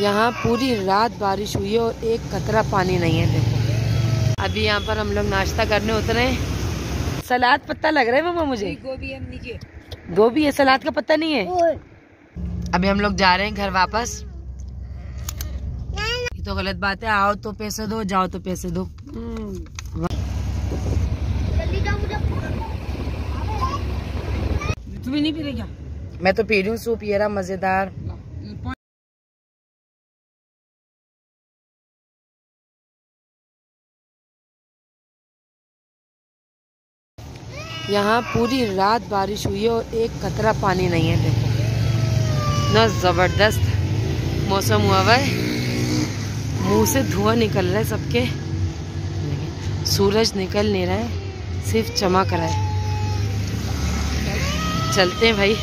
यहाँ पूरी रात बारिश हुई है और एक कतरा पानी नहीं है देखो। अभी यहाँ पर हम लोग नाश्ता करने उतरे सलाद पत्ता लग रहा है मामा मुझे? गोभी है नीचे गोभी है सलाद का पत्ता नहीं है? अभी हम लोग जा रहे हैं घर वापस। ये तो गलत बात है आओ तो पैसे दो जाओ तो पैसे दो। तुम्हें नहीं पी रही क्या मैं तो पी रही हूँ सूप ये रहा मज़ेदार। यहाँ पूरी रात बारिश हुई है और एक कतरा पानी नहीं है, देखो। न ज़बरदस्त मौसम हुआ हुआ है। मुँह से धुआँ निकल रहा है सबके। सूरज निकल नहीं रहा है, सिर्फ़ चमक रहा है। चलते हैं भाई।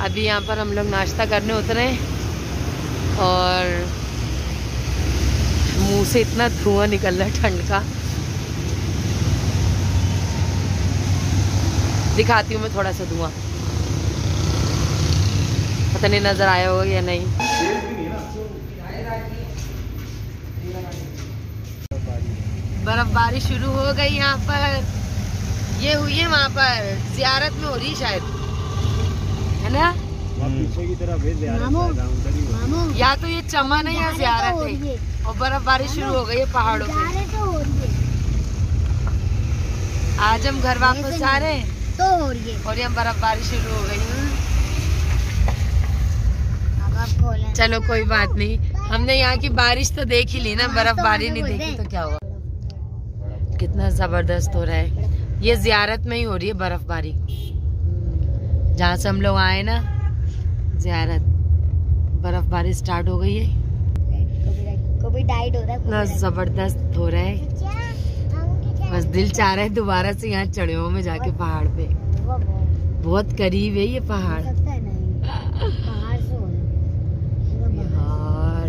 अभी यहाँ पर हम लोग नाश्ता करने उतरे हैं और मुँह से इतना धुआँ निकल रहा है ठंड का। दिखाती हूँ मैं थोड़ा सा धुआँ। पता नहीं नज़र आया होगा या नहीं। बर्फबारी शुरू हो गई यहाँ पर। ये हुई है वहाँ पर। जियारत में हो रही शायद। है ना? पीछे की तरफ़ है या तो ये चमन है या जियारत है और बर्फबारी शुरू हो गई है पहाड़ों पे। आज हम घर वापस जा रहे हैं। तो हो रही है और यहाँ बर्फबारी शुरू हो गई चलो कोई बात नहीं हमने यहाँ की बारिश तो देख ही ली ना बर्फबारी नहीं देखी तो क्या हुआ कितना ज़बरदस्त हो रहा है ये जियारत में ही हो रही है बर्फबारी जहाँ से हम लोग आए ना जियारत बर्फबारी स्टार्ट हो गई है ज़बरदस्त हो रहा है बस दिल चाह रहा है दोबारा से यहाँ चढ़े हो में जाके पहाड़ पे। बहुत करीब है ये पहाड़। यार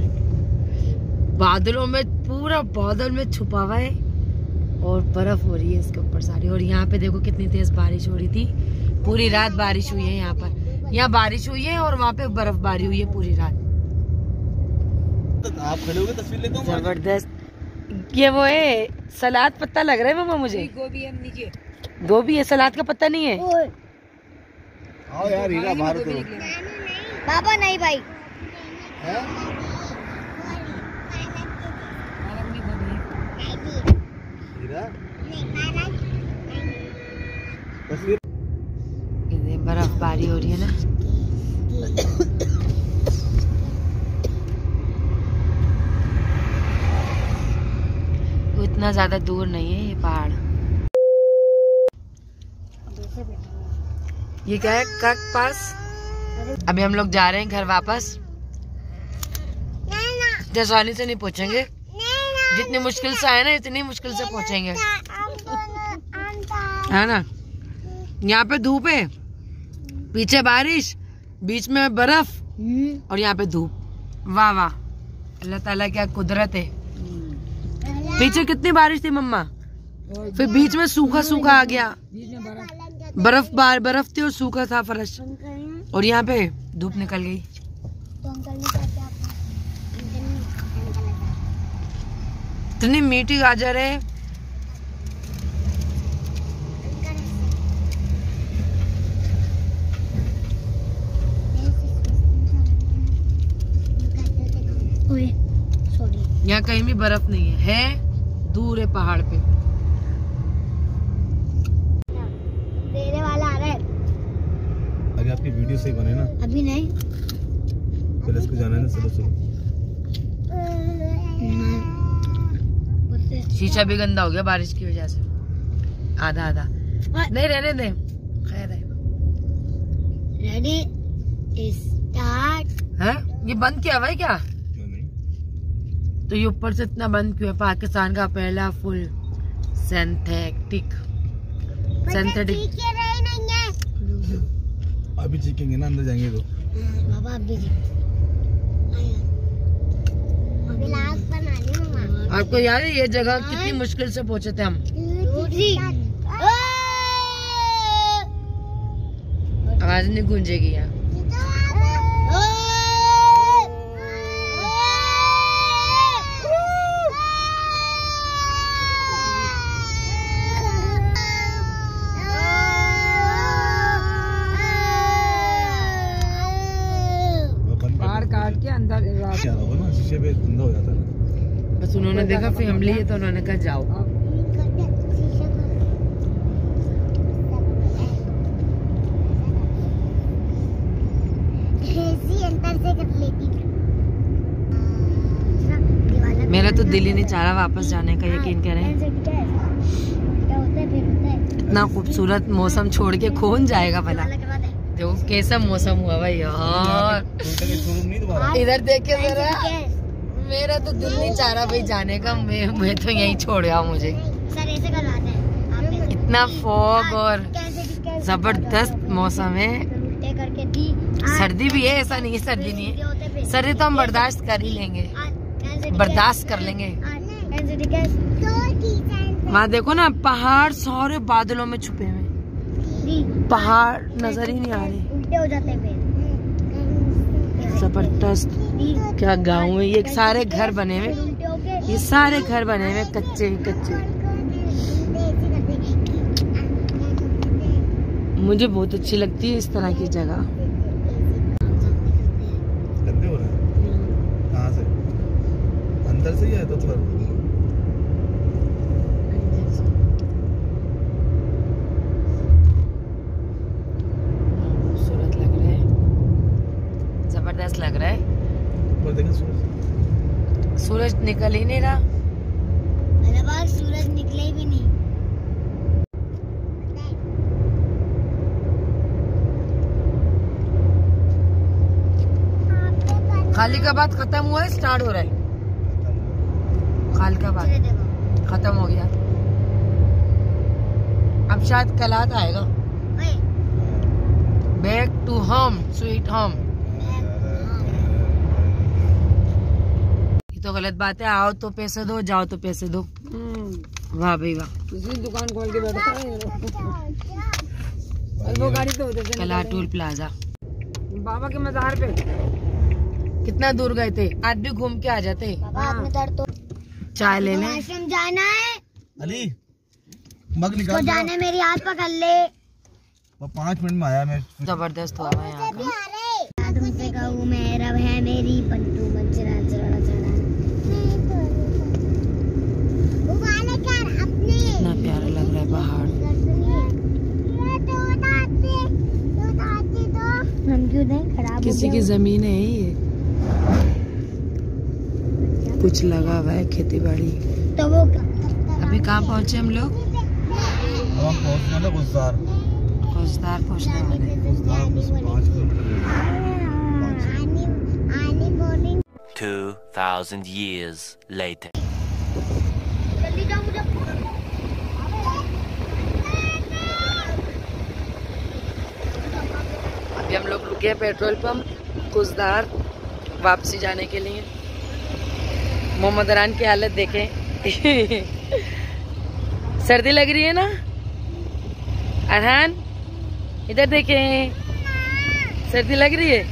बादलों में पूरा बादल में छुपा हुआ है और बर्फ़ हो रही है इसके ऊपर सारी। और यहाँ पे देखो कितनी तेज बारिश हो रही थी। पूरी रात बारिश हुई है यहाँ पर। यहाँ बारिश हुई है और वहाँ पे बर्फबारी हुई है पूरी रात। आप खड़े तस्वीर लेता हूँ? ज़बरदस्त। ये वो है सलाद पत्ता लग रहा है मामा मुझे। गोभी है नीचे गोभी है सलाद का पत्ता नहीं है। आओ यार हीरा बाहर तो पापा नहीं भाई। बर्फबारी हो रही है ना। इतना ज़्यादा दूर नहीं है ये पहाड़। ये क्या है? कक पास? अभी हम लोग जा रहे हैं घर वापस। जसवानी से नहीं पहुँचेंगे। जितनी मुश्किल से आए ना, इतनी मुश्किल से पहुँचेंगे। है ना? यहाँ पे धूप है। पीछे बारिश, बीच में बर्फ़ और यहाँ पे धूप। वाह वाह। अल्लाह ताला क्या कुदरत है। पीछे कितनी बारिश थी मम्मा? फिर बीच में सूखा सूखा आ गया। बर्फ़ बार बर्फ़ थी और सूखा था फर्श। और यहाँ पे धूप निकल गई। इतनी मीठी गाजर है। यहाँ कहीं भी बर्फ़ नहीं है। है? दूर है पहाड़ पे। तेरे वाला आ रहा है। आगे आपकी वीडियो सही बने ना? अभी नहीं। पहले इसको जाना है ना चलो चलो। शीशा भी गंदा हो गया बारिश की वजह से। आधा आधा। नहीं रहने दे। खैर है। रेडी स्टार्ट हैं? ये बंद किया हुआ है क्या? तो ये ऊपर से इतना बंद क्यों है? पाकिस्तान का पहला फुल सिंथेटिक सिंथेटिक अभी चीखेंगे ना अंदर जाएँगे तो। बाबा अभी जी गिलास बना ली आपको याद है ये जगह कितनी मुश्किल से पहुँचे थे हम? आवाज़ नहीं गूंजेगी यहाँ काट के अंदर रात क्या होगा ना शीशे पे धुंधा हो जाता है ना बस उन्होंने देखा फैमिली है तो उन्होंने कहा जाओ। अंदर से कर लेती दीवाला मेरा तो दिल ही नहीं चाह रहा वापस जाने का यकीन करें। होता है इतना खूबसूरत मौसम छोड़ के कौन जाएगा भला? देखो कैसा मौसम हुआ भाई यार। इधर देख के जरा। मेरा तो दिल नहीं चाह रहा भाई जाने का। मैं मैं तो यहीं छोड़ गया मुझे। सर ऐसे करवाते हैं। इतना फॉग और ज़बरदस्त मौसम है। सर्दी भी है ऐसा नहीं है सर्दी नहीं है। सर्दी तो हम बर्दाश्त कर ही लेंगे। बर्दाश्त कर लेंगे। वहाँ देखो ना पहाड़ सारे बादलों में छुपे हुए पहाड़ नज़र ही नहीं आ रहे उल्टे हो जाते हैं फिर ज़बरदस्त क्या गाँव है ये सारे घर बने हुए? हो ये सारे घर बने हुए कच्चे कच्चे। मुझे बहुत अच्छी लगती है इस तरह की जगह। हो हैं। से? अंदर से ही है तो थोड़ा खूबसूरत लग रहा है ज़बरदस्त लग रहा है ऊपर देखें सूरज सूरज निकल ही नहीं रहा। सूरज निकले भी नहीं। खाली का बात खत्म हुआ है स्टार्ट हो रहा है। खाल का बात। खत्म हो गया। अब शायद कल आएगा। Back to home sweet home ये तो गलत बात है आओ तो पैसे दो जाओ तो पैसे दो। वाह भाई वाह। दुकान खोल के बैठा है और वो गाड़ी तो कला टूल प्लाजा। बाबा के मजार पे। कितना दूर गए थे? आज भी घूम के आ जाते। तो चाय ले लें। आश्रम जाना है। अली मग तो निकाल जाने मेरी हाथ पकड़ ले। वो पाँच मिनट में आया मैं। ज़बरदस्त हुआ यहाँ का तुमसे कहूँ मैं रब है मेरी पंटू बचरा चरा चरा कितना प्यारा लग रहा है पहाड़ हम क्यों दें खराब किसी की ज़मीन है ये। कुछ लगा हुआ है खेती बाड़ी तो वो अभी कहाँ पहुँचे हम लोग? हम पहुँचने वाले गुलजार। फौजदार पहुँचने वाले हैं। 2,000 years later. जल्दी जाओ मुझे अभी हम लोग रुके हैं पेट्रोल पंप कुजदार वापसी जाने के लिए। मोहम्मद अरान की हालत देखें। सर्दी लग रही है ना? अरहान, इधर देखें। सर्दी लग रही है?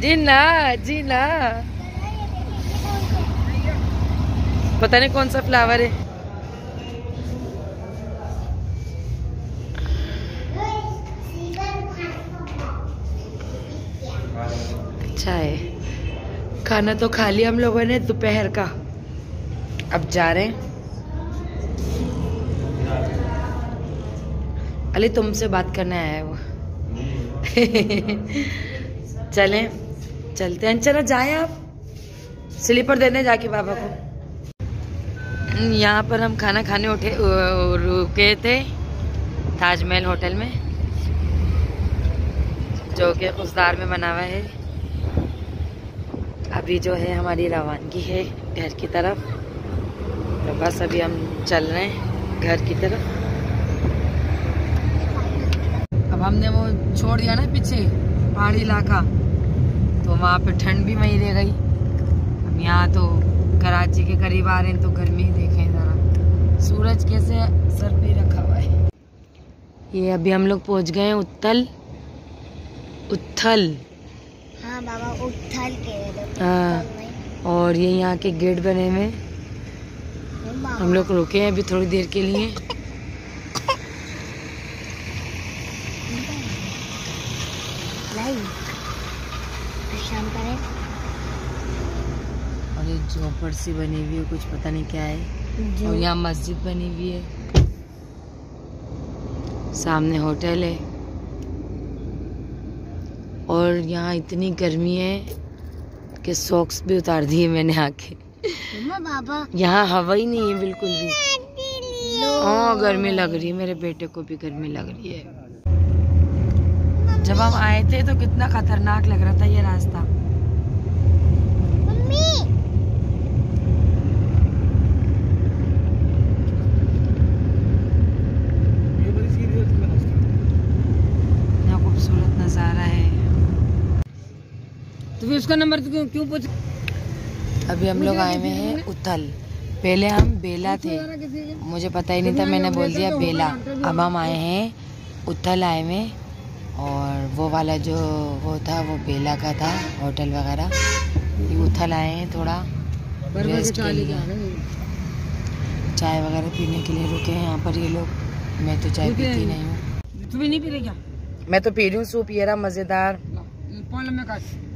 जी ना जी ना पता नहीं कौन सा फ्लावर है। अच्छा है। खाना तो खा लिया हम लोगों ने दोपहर का। अब जा रहे हैं। अली, तुमसे बात करने आया है वो। चलें, चलते हैं। चलो, जाए आप। स्लीपर देने जाके बाबा को। यहाँ पर हम खाना खाने उठे रुके थे ताजमहल होटल में, जो कि खुशदार में बना हुआ है। अभी जो है हमारी रवानगी है घर की तरफ़। तो बस अभी हम चल रहे हैं घर की तरफ़। अब हमने वो छोड़ दिया ना पीछे, पहाड़ी इलाका। तो वहाँ पे ठंड भी वहीं रह गई। अब यहाँ तो कराची के करीब आ रहे हैं तो गर्मी देखें ज़रा। सूरज कैसे सर पे रखा हुआ है। ये अभी हम लोग पहुँच गए हैं उत्तल। उत्थल। हाँ बाबा उठल के हाँ। और ये यहाँ के गेट बने हुए हम लोग रुके हैं अभी थोड़ी देर के लिए। करे और ये झोपड़ सी बनी हुई है कुछ पता नहीं क्या है। और यहाँ मस्जिद बनी हुई है। सामने होटल है। और यहाँ इतनी गर्मी है कि सॉक्स भी उतार दिए मैंने आके। बाबा यहाँ हवा ही नहीं है बिल्कुल भी। हाँ गर्मी लग रही है मेरे बेटे को भी गर्मी लग रही है। जब हम आए थे तो कितना खतरनाक लग रहा था ये रास्ता मम्मी ये बड़ी सीरियस में दोस्तों इतना खूबसूरत नज़ारा है तो फिर उसका नंबर तो क्यों क्यों पूछ अभी हम लोग आए हुए हैं उथल। पहले हम बेला थे। मुझे पता ही नहीं था मैंने बोल दिया बेला। अब हम आए हैं उथल आए हुए। और वो वाला जो वो था वो बेला का था होटल वगैरह। ये उथल आए हैं थोड़ा। रेस्ट के लिए। चाय वगैरह पीने के लिए रुके हैं यहाँ पर ये लोग। मैं तो चाय पीती नहीं हूँ। तू भी नहीं पी रही क्या? मैं तो पी रही हूँ सूप ये रहा मज़ेदार।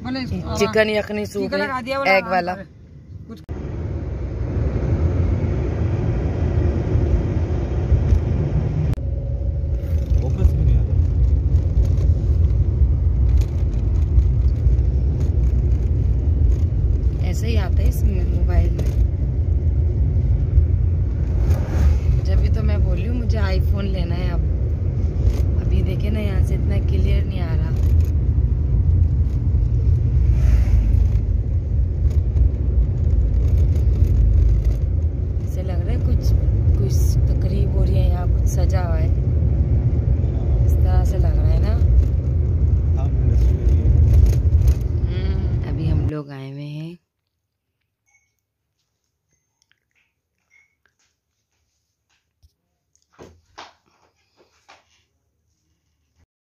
चिकन यखनी सूप दिया है एग वाला।